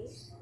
day